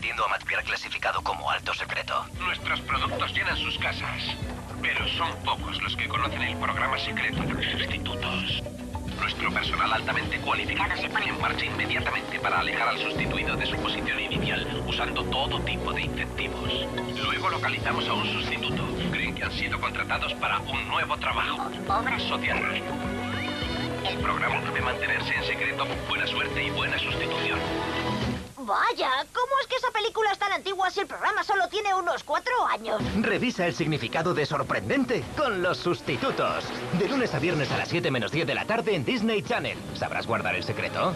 accediendo a material clasificado como alto secreto. Nuestros productos llenan sus casas, pero son pocos los que conocen el programa secreto de los sustitutos. Nuestro personal altamente cualificado se pone en marcha inmediatamente para alejar al sustituido de su posición inicial, usando todo tipo de incentivos. Luego localizamos a un sustituto. Creen que han sido contratados para un nuevo trabajo. Obra social. El programa debe mantenerse en secreto. Buena suerte y buena sustitución. Vaya, ¿cómo es que esa película es tan antigua si el programa solo tiene unos cuatro años? Revisa el significado de sorprendente con los sustitutos. De lunes a viernes a las 7 menos 10 de la tarde en Disney Channel. ¿Sabrás guardar el secreto?